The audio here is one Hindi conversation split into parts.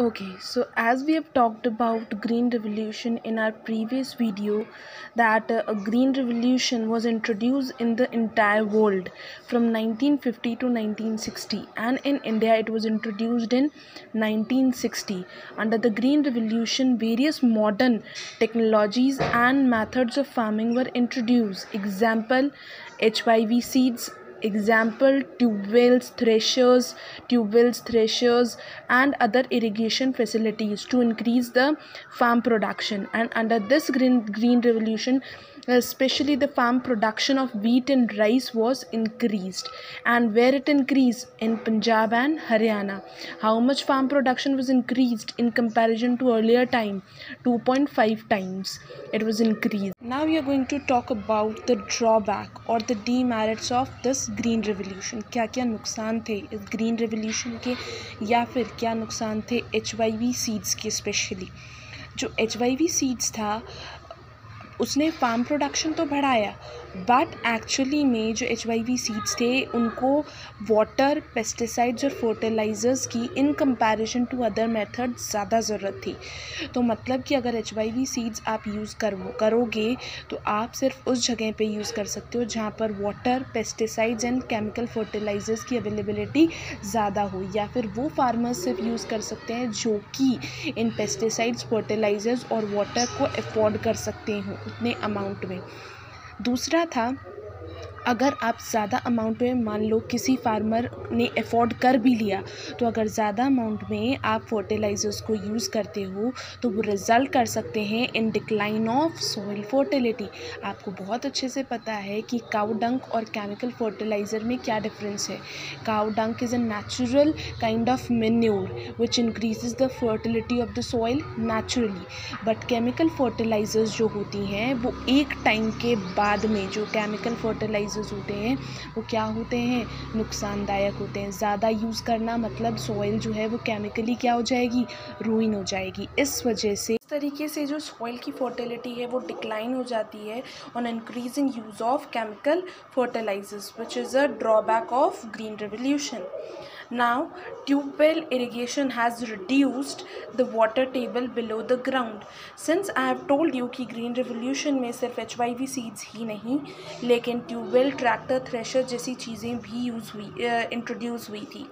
Okay, so as we have talked about green revolution in our previous video that uh, a green revolution was introduced in the entire world from 1950 to 1960 and in India it was introduced in 1960 under the green revolution various modern technologies and methods of farming were introduced. Example HYV seeds example tube wells threshers tube wells threshers and other irrigation facilities to increase the farm production. And under this green green revolution uh, especially the farm production of wheat and rice was increased. And where it increased? In punjab and haryana. How much farm production was increased in comparison to earlier time? 2.5 times it was increased. Now we are going to talk about the drawback or the demerits of this green revolution, क्या क्या नुकसान थे इस ग्रीन रेवोल्यूशन के, या फिर क्या नुकसान थे एच वाई वी सीड्स के स्पेशली जो एच वाई वी सीड्स था, उसने फार्म प्रोडक्शन तो बढ़ाया बट एक्चुअली में जो एच वाई वी सीड्स थे, उनको वाटर पेस्टिसाइड्स और फर्टिलाइज़र्स की in comparison to other method ज़्यादा ज़रूरत थी। तो मतलब कि अगर एच वाई वी सीड्स आप यूज़ कर, करोगे तो आप सिर्फ़ उस जगह पे यूज़ कर सकते हो जहाँ पर water pesticides and chemical fertilizers की अवेलेबिलिटी ज़्यादा हो। या फिर वो फार्मर्स सिर्फ़ यूज़ कर सकते हैं जो कि इन पेस्टिसाइड्स फर्टिलाइज़र्स और वाटर को अफोर्ड कर सकते हों उतने अमाउंट में। दूसरा था अगर आप ज़्यादा अमाउंट में, मान लो किसी फार्मर ने अफोर्ड कर भी लिया तो अगर ज़्यादा अमाउंट में आप फर्टिलाइज़र्स को यूज़ करते हो तो वो रिज़ल्ट कर सकते हैं in decline of soil fertility आपको बहुत अच्छे से पता है कि काउ डंक और केमिकल फर्टिलाइज़र में क्या डिफरेंस है। Cow dung is a natural kind of manure which increases the fertility of the soil naturally but chemical fertilizers जो होती हैं, वो एक टाइम के बाद में जो केमिकल फर्टिलाइज़र डिज़ीज़ होते हैं, वो क्या होते हैं? नुकसानदायक होते हैं। ज़्यादा यूज़ करना मतलब सॉइल जो है वो केमिकली क्या हो जाएगी? रूइन हो जाएगी। इस वजह से तरीके से जो सॉइल की फर्टिलिटी है, वो डिक्लाइन हो जाती है on increasing use of chemical fertilizers which is a drawback of green revolution tube well irrigation has reduced the water table below the ground. Since I have told you कि green revolution में सिर्फ़ एच वाई वी सीड्स ही नहीं, लेकिन ट्यूबवेल ट्रैक्टर थ्रेशर जैसी चीज़ें भी यूज़ हुई इंट्रोड्यूस हुई थी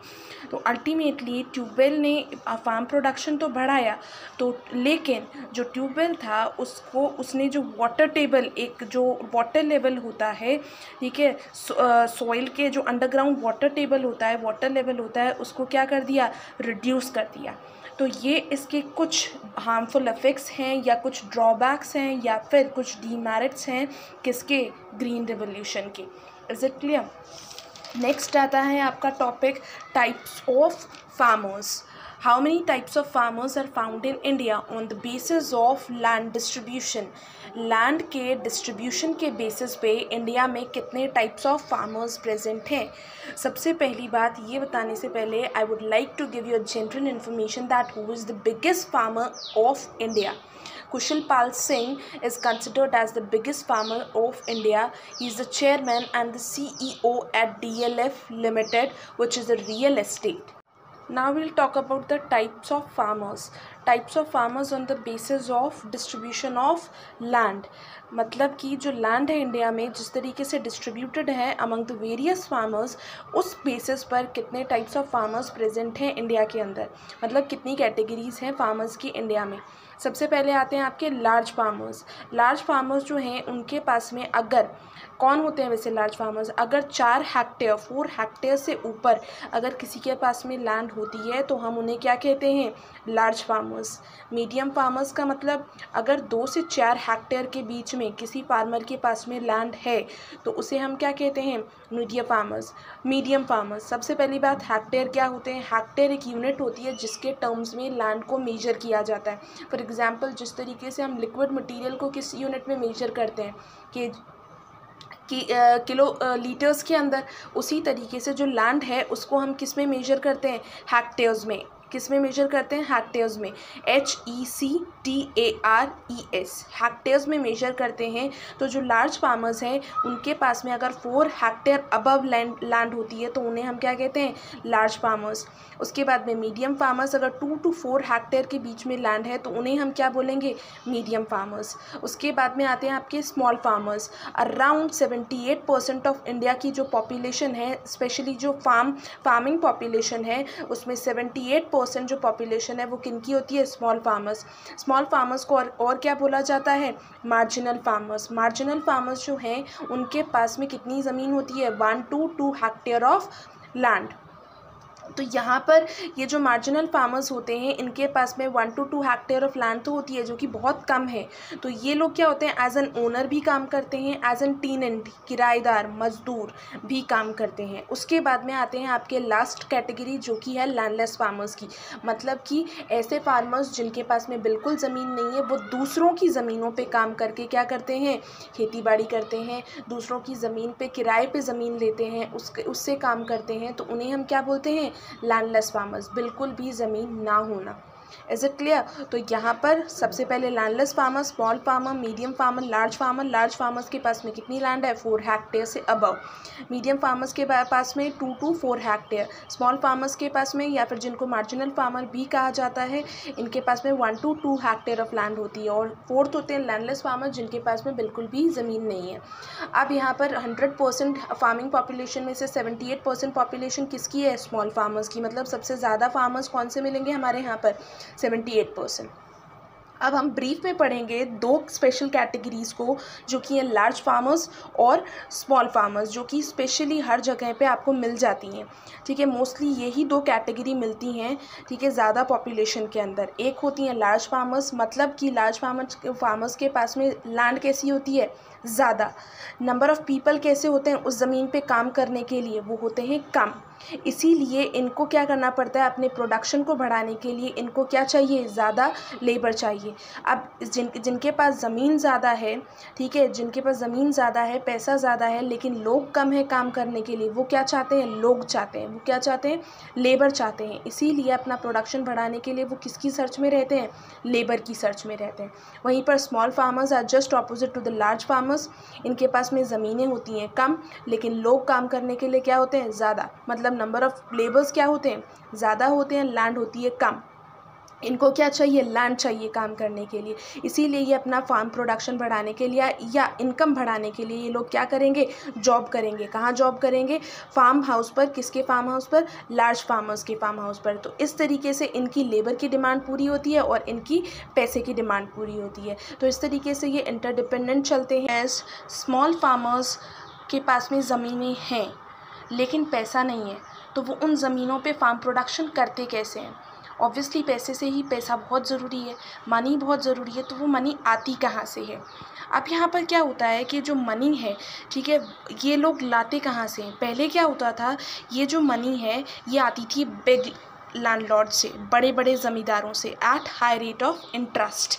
तो अल्टीमेटली ट्यूबवेल ने फार्म प्रोडक्शन तो बढ़ाया तो लेकिन जो ट्यूबवेल था, उसको, उसने जो वाटर टेबल एक जो वाटर लेवल होता है, ठीक है सॉइल के जो अंडरग्राउंड वाटर टेबल होता है वाटर लेवल होता है, उसको क्या कर दिया? रिड्यूस कर दिया। तो ये इसके कुछ हार्मफुल इफ़ेक्ट्स हैं, या कुछ ड्रॉबैक्स हैं, या फिर कुछ डीमेरिट्स हैं किसके? ग्रीन रिवोल्यूशन के। इज़ इट क्लियर नेक्स्ट आता है आपका topic types of farmers How many types of farmers are found in India on the basis of land distribution land के डिस्ट्रीब्यूशन के बेसिस पे इंडिया में कितने टाइप्स ऑफ फार्मर्स प्रेजेंट हैं सबसे पहली बात ये बताने से पहले I would like to give you a general information that who is the biggest farmer of India Kushal Pal Singh is considered as the biggest farmer of India. He is the chairman and the CEO at DLF Limited, which is a real estate. Now we'll talk about the types of farmers. Types of farmers on the basis of distribution of land. मतलब कि जो लैंड है इंडिया में, जिस तरीके से डिस्ट्रीब्यूटेड है अमंग द वेरियस फार्मर्स उस बेसिस पर कितने टाइप्स ऑफ़ फार्मर्स प्रेजेंट हैं इंडिया के अंदर मतलब कितनी कैटेगरीज हैं फार्मर्स की इंडिया में सबसे पहले आते हैं आपके लार्ज फार्मर्स लार्ज फार्मर्स जो हैं, उनके पास में अगर कौन होते हैं वैसे लार्ज फार्मर्स अगर चार हेक्टेयर फोर हेक्टेयर से ऊपर अगर किसी के पास में लैंड होती है तो हम उन्हें क्या कहते हैं? लार्ज फार्मर्स मीडियम फार्मर्स का मतलब अगर दो से चार हेक्टेयर के बीच में किसी फार्मर के पास में लैंड है तो उसे हम क्या कहते हैं? मीडियम फार्मर्स मीडियम फार्मर्स सबसे पहली बात हेक्टेयर क्या होते हैं? हेक्टेयर एक यूनिट होती है जिसके टर्म्स में लैंड को मेजर किया जाता है. फॉर एग्ज़ाम्पल जिस तरीके से हम लिक्विड मटीरियल को किस यूनिट में मेजर करते हैं, कि कि किलो लीटर्स के अंदर, उसी तरीके से जो लैंड है, उसको हम किसमें मेजर करते हैं? हेक्टेयर्स में। किसमें मेजर करते हैं? हेक्टेयर्स में। H E C T A R E S hectares में मेजर करते हैं तो जो लार्ज फार्मर्स हैं, उनके पास में अगर four hectare above land land होती है तो उन्हें हम क्या कहते हैं? लार्ज फार्मर्स उसके बाद में मीडियम फार्मर्स अगर टू टू फोर हैक्टेयर के बीच में लैंड है तो उन्हें हम क्या बोलेंगे? मीडियम फार्मर्स उसके बाद में आते हैं आपके small farmers around seventy eight percent of India की जो पॉपुलेशन है स्पेशली जो फार्म फ़ार्मिंग पॉपुलेशन है, उसमें सेवेंटी एट परसेंट जो पॉपुलेशन है वो किन की होती है? स्मॉल फार्मर्स स्मॉल फार्मर्स को और, और क्या बोला जाता है? मार्जिनल फार्मर्स मार्जिनल फार्मर्स जो हैं उनके पास में कितनी ज़मीन होती है? One to two hectare of land तो यहाँ पर ये जो मार्जिनल फार्मर्स होते हैं, इनके पास में one to two hectare of land तो होती है, जो कि बहुत कम है। तो ये लोग क्या होते हैं एज एन ओनर भी काम करते हैं एज एन टीनेंट किराएदार, मजदूर भी काम करते हैं। उसके बाद में आते हैं आपके लास्ट कैटेगरी जो कि है लैंडलेस फार्मर्स की। मतलब कि ऐसे फार्मर्स जिनके पास में बिल्कुल ज़मीन नहीं है, वो दूसरों की ज़मीनों पर काम करके क्या करते हैं खेती बाड़ी करते हैं, दूसरों की ज़मीन पर किराए पर ज़मीन लेते हैं, उसके, उससे काम करते हैं। तो उन्हें हम क्या बोलते हैं लैंडलेस फार्मर्स बिल्कुल भी ज़मीन ना होना। इज़ इट क्लियर तो यहाँ पर सबसे पहले landless farmer small farmer medium farmer large farmer large farmers के पास में कितनी लैंड है? फोर हैक्टेयर से अबव मीडियम फार्मर्स के पास में two to four hectare small farmers के पास में या फिर जिनको मार्जिनल फार्मर भी कहा जाता है, इनके पास में one to two hectare of land होती है और फोर्थ होते हैं लैंडलेस फार्मर जिनके पास में बिल्कुल भी ज़मीन नहीं है। अब यहाँ पर हंड्रेड परसेंट फ़ार्मिंग पॉपुलेशन में से सेवेंटी एट परसेंट पॉपुलेशन किसकी है? स्मॉल फार्मर्स की। मतलब सबसे ज़्यादा फार्मर्स कौन से मिलेंगे हमारे यहाँ पर? Seventy eight percent. अब हम ब्रीफ में पढ़ेंगे दो स्पेशल कैटेगरीज़ को, जो कि हैं लार्ज फार्मर्स और स्मॉल फार्मर्स जो कि स्पेशली हर जगह पे आपको मिल जाती हैं। ठीक है मोस्टली यही दो कैटेगरी मिलती हैं, ठीक है, ज़्यादा पॉपुलेशन के अंदर। एक होती हैं लार्ज फार्मर्स मतलब कि लार्ज फार्मर्स फार्मर्स के पास में लैंड कैसी होती है? ज़्यादा। नंबर ऑफ़ पीपल कैसे होते हैं उस ज़मीन पे काम करने के लिए? वो होते हैं कम। इसीलिए इनको क्या करना पड़ता है? अपने प्रोडक्शन को बढ़ाने के लिए इनको क्या चाहिए? ज़्यादा लेबर चाहिए। अब जिन, जिनके पास ज़मीन ज़्यादा है, ठीक है, जिनके पास ज़मीन ज़्यादा है, पैसा ज़्यादा है, लेकिन लोग कम है काम करने के लिए, वो क्या चाहते हैं? लोग चाहते हैं। वो क्या चाहते हैं? लेबर चाहते हैं। इसीलिए अपना प्रोडक्शन बढ़ाने के लिए वो किसकी सर्च में रहते हैं? लेबर की सर्च में रहते हैं। वहीं पर small farmers are just opposite to the large farmers इनके पास में ज़मीनें होती हैं कम, लेकिन लोग काम करने के लिए क्या होते हैं? ज़्यादा। मतलब नंबर ऑफ़ लेबर्स क्या होते हैं? ज़्यादा होते हैं लैंड होती है कम। इनको क्या चाहिए? लैंड चाहिए काम करने के लिए। इसीलिए ये अपना फार्म प्रोडक्शन बढ़ाने के लिए या इनकम बढ़ाने के लिए ये लोग क्या करेंगे? जॉब करेंगे। कहाँ जॉब करेंगे? फार्म हाउस पर। किसके फार्म हाउस पर? लार्ज फार्मर्स के फार्म हाउस पर। तो इस तरीके से इनकी लेबर की डिमांड पूरी होती है और इनकी पैसे की डिमांड पूरी होती है। तो इस तरीके से ये इंटरडिपेंडेंट चलते हैं। स्मॉल फार्मर्स के पास में ज़मीनें हैं, लेकिन पैसा नहीं है। तो वो उन ज़मीनों पे फार्म प्रोडक्शन करते कैसे हैं? ऑब्वियसली पैसे से ही पैसा बहुत ज़रूरी है। मनी बहुत ज़रूरी है तो वो मनी आती कहाँ से है? अब यहाँ पर क्या होता है कि जो मनी है, ठीक है, ये लोग लाते कहाँ से हैं? पहले क्या होता था, ये जो मनी है, ये आती थी बिग लैंडलॉर्ड से बड़े बड़े ज़मींदारों से at high rate of interest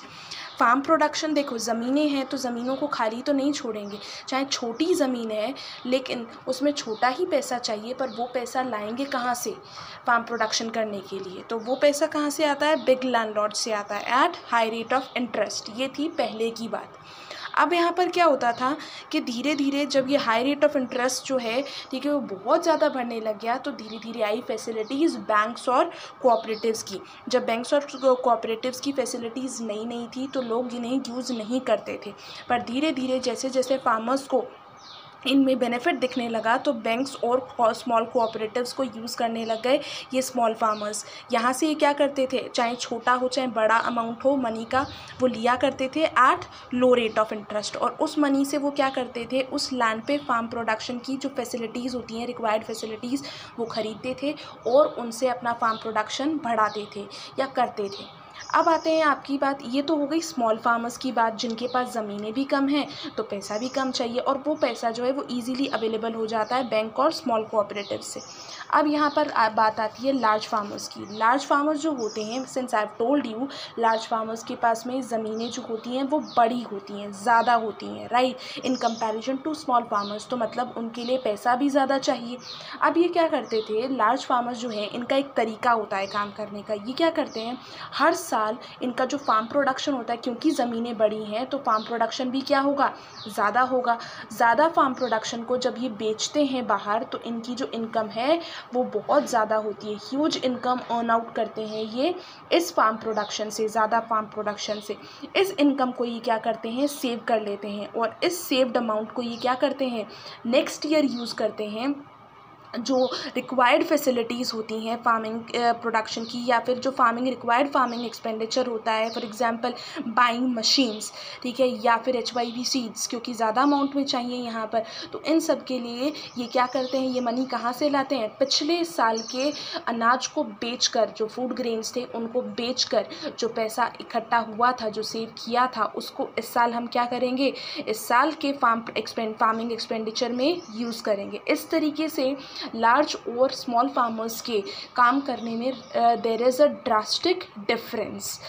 farm production देखो, ज़मीनें हैं तो ज़मीनों को खाली तो नहीं छोड़ेंगे। चाहे छोटी ज़मीन है, लेकिन उसमें छोटा ही पैसा चाहिए, पर वो पैसा लाएँगे कहाँ से? फार्म प्रोडक्शन करने के लिए। तो वो पैसा कहाँ से आता है? बिग लैंडलॉर्ड से आता है। At high rate of interest ये थी पहले की बात। अब यहाँ पर क्या होता था कि धीरे धीरे जब ये हाई रेट ऑफ़ इंटरेस्ट जो है, ठीक है, वो बहुत ज़्यादा बढ़ने लग गया तो धीरे धीरे आई फैसिलिटीज़ बैंक्स और कोऑपरेटिव्स की। जब बैंक्स और कोऑपरेटिव्स की फैसिलिटीज़ नई नई थी तो लोग इन्हें यूज़ नहीं करते थे। पर धीरे धीरे जैसे जैसे फार्मर्स को इनमें बेनिफिट दिखने लगा तो बैंक्स और स्मॉल कोऑपरेटिव्स को यूज़ करने लग गए ये स्मॉल फार्मर्स यहाँ से ये क्या करते थे? चाहे छोटा हो, चाहे बड़ा अमाउंट हो मनी का वो लिया करते थे at low rate of interest और उस मनी से वो क्या करते थे? उस लैंड पे फार्म प्रोडक्शन की जो फैसिलिटीज़ होती हैं रिक्वायर्ड फैसिलिटीज़ वो ख़रीदते थे और उनसे अपना फार्म प्रोडक्शन बढ़ाते थे या करते थे। अब आते हैं आपकी बात। ये तो हो गई स्मॉल फार्मर्स की बात, जिनके पास ज़मीनें भी कम हैं तो पैसा भी कम चाहिए और वो पैसा जो है वो ईज़िली अवेलेबल हो जाता है बैंक और स्मॉल कोऑपरेटिव से। अब यहाँ पर बात आती है लार्ज फार्मर्स की। लार्ज फार्मर्स जो होते हैं since I told you large farmers के पास में ज़मीनें जो होती हैं, वो बड़ी होती हैं, ज़्यादा होती हैं right in comparison to small farmers तो मतलब उनके लिए पैसा भी ज़्यादा चाहिए। अब ये क्या करते थे? लार्ज फार्मर्स जो हैं, इनका एक तरीका होता है काम करने का। ये क्या करते हैं? हर साल इनका जो फार्म प्रोडक्शन होता है, क्योंकि ज़मीनें बड़ी हैं तो फार्म प्रोडक्शन भी क्या होगा? ज़्यादा होगा। ज़्यादा फार्म प्रोडक्शन को जब ये बेचते हैं बाहर तो इनकी जो इनकम है, वो बहुत ज़्यादा होती है। ह्यूज इनकम अर्न आउट करते हैं ये इस फार्म प्रोडक्शन से, ज़्यादा फार्म प्रोडक्शन से। इस इनकम को ये क्या करते हैं? सेव कर लेते हैं। और इस सेव्ड अमाउंट को ये क्या करते हैं? नेक्स्ट ईयर यूज़ करते हैं। जो रिक्वायर्ड फैसिलिटीज़ होती हैं फ़ार्मिंग प्रोडक्शन की या फिर जो फ़ार्मिंग रिक्वायर्ड फ़ार्मिंग एक्सपेंडिचर होता है फॉर एग्जांपल बाइंग मशीन्स ठीक है, या फिर एच वाई वी सीड्स क्योंकि ज़्यादा अमाउंट में चाहिए यहाँ पर। तो इन सब के लिए ये क्या करते हैं, ये मनी कहाँ से लाते हैं? पिछले साल के अनाज को बेच कर जो फ़ूड ग्रेन्स थे, उनको बेच कर जो पैसा इकट्ठा हुआ था, जो सेव किया था, उसको इस साल हम क्या करेंगे? इस साल के फार्म एक्सपेंड फ़ार्मिंग एक्सपेंडिचर में यूज़ करेंगे। इस तरीके से लार्ज और स्मॉल फार्मर्स के काम करने में there is a drastic difference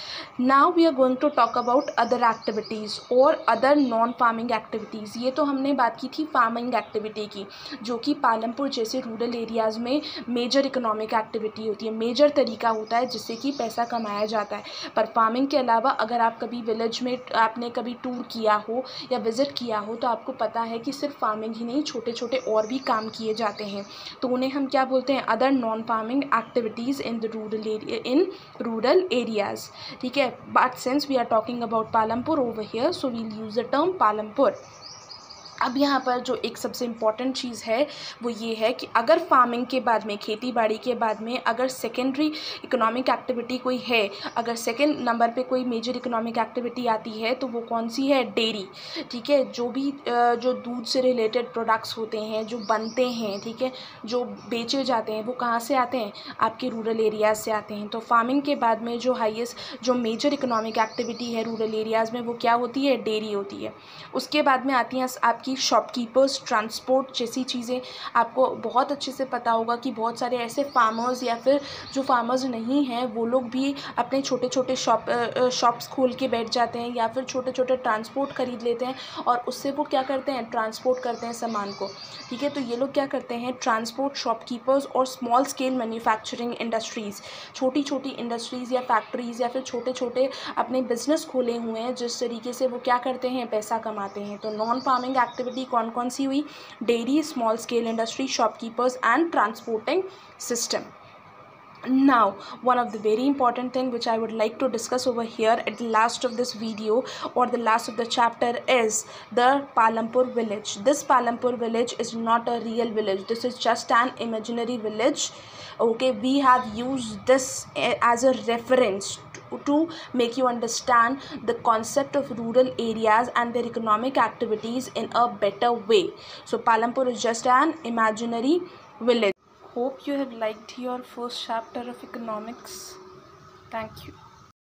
now we are going to talk about other activities और अदर नॉन फ़ार्मिंग एक्टिविटीज़ ये तो हमने बात की थी फ़ार्मिंग एक्टिविटी की, जो कि पालमपुर जैसे रूरल एरियाज़ में मेजर इकोनॉमिक एक्टिविटी होती है। मेजर तरीका होता है जिससे कि पैसा कमाया जाता है। पर फ़ार्मिंग के अलावा अगर आप कभी विलेज में, आपने कभी टूर किया हो या विज़िट किया हो तो आपको पता है कि सिर्फ़ फ़ार्मिंग ही नहीं छोटे छोटे और भी काम किए जाते हैं। तो उन्हें हम क्या बोलते हैं? Other non farming activities in the rural area in rural areas ठीक है? But since we are talking about Palampur over here so we'll use the term Palampur अब यहाँ पर जो एक सबसे इंपॉर्टेंट चीज़ है, वो ये है कि अगर फ़ार्मिंग के बाद में खेती बाड़ी के बाद में अगर सेकेंडरी इकोनॉमिक एक्टिविटी कोई है, अगर सेकेंड नंबर पे कोई मेजर इकोनॉमिक एक्टिविटी आती है तो वो कौन सी है? डेयरी ठीक है? जो भी जो दूध से रिलेटेड प्रोडक्ट्स होते हैं, जो बनते हैं, ठीक है? जो बेचे जाते हैं, वो कहाँ से आते हैं? आपके रूरल एरियाज़ से आते हैं। तो फ़ार्मिंग के बाद में जो हाइएस्ट जो मेजर इकोनॉमिक एक्टिविटी है रूरल एरियाज़ में, वो क्या होती है? डेयरी होती है। उसके बाद में आती हैं आपकी की शॉपकीपर्स ट्रांसपोर्ट जैसी चीज़ें, आपको बहुत अच्छे से पता होगा कि बहुत सारे ऐसे फार्मर्स या फिर जो फार्मर्स नहीं हैं, वो लोग भी अपने छोटे छोटे शॉप शॉप्स खोल के बैठ जाते हैं या फिर छोटे छोटे ट्रांसपोर्ट ख़रीद लेते हैं और उससे वो क्या करते हैं ट्रांसपोर्ट करते हैं सामान को। ठीक है? तो ये लोग क्या करते हैं ट्रांसपोर्ट शॉपकीपर्स और स्मॉल स्केल मैन्युफैक्चरिंग इंडस्ट्रीज़ छोटी छोटी इंडस्ट्रीज़ या फैक्ट्रीज़ या फिर छोटे छोटे अपने बिज़नेस खोले हुए हैं, जिस तरीके से वो क्या करते हैं, पैसा कमाते हैं। तो non farming act activity concurrency हुई dairy small scale industry shopkeepers and transporting system. Now one of the very important thing which i would like to discuss over here at the last of this video or the last of the chapter is the palampur village. This palampur village is not a real village. This is just an imaginary village. Okay we have used this as a reference to make you understand the concept of rural areas and their economic activities in a better way. So palampur is just an imaginary village. Hope you have liked your first chapter of economics. Thank you